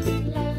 Love.